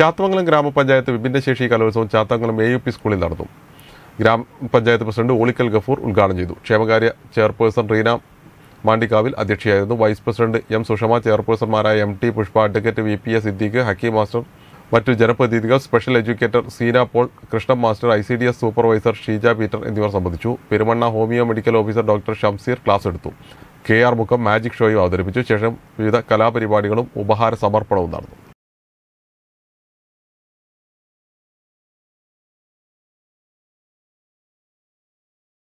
ചാത്തമംഗലം ഗ്രാമപഞ്ചായത്ത് വിഭിന്നശേഷി കലോത്സവം Chathamangalam A U P സ്കൂളിൽ നടന്നു. ഗ്രാമപഞ്ചായത്ത് പ്രസിഡന്റ് ഓളിക്കൽ ഗഫൂർ ഉദ്ഘാടനം ചെയ്തു. ക്ഷേമകാര്യ ചെയർപേഴ്സൺ റീന മാണ്ടിക്കാവിൽ അധ്യക്ഷയായിരുന്നു. Vice president M Sushama ചെയർപേഴ്സൺമാരായ M T Pushpa advocate V P S Siddique Hakeem master മറ്റു ജനപ്രതിനിധികൾ special educator Seena Paul Krishnan master I C D S supervisor Sheeja Peter എന്നിവർ സംബന്ധിച്ചു. Perumanna homoeo medical officer doctor Shamseer class എടുത്തു. K R മുഖം magic ഷോയും അവതരിപ്പിച്ചു. ശേഷം വിവിധ കലാപരിപാടികളും ഉപഹാര സമർപ്പണവും നടന്നു.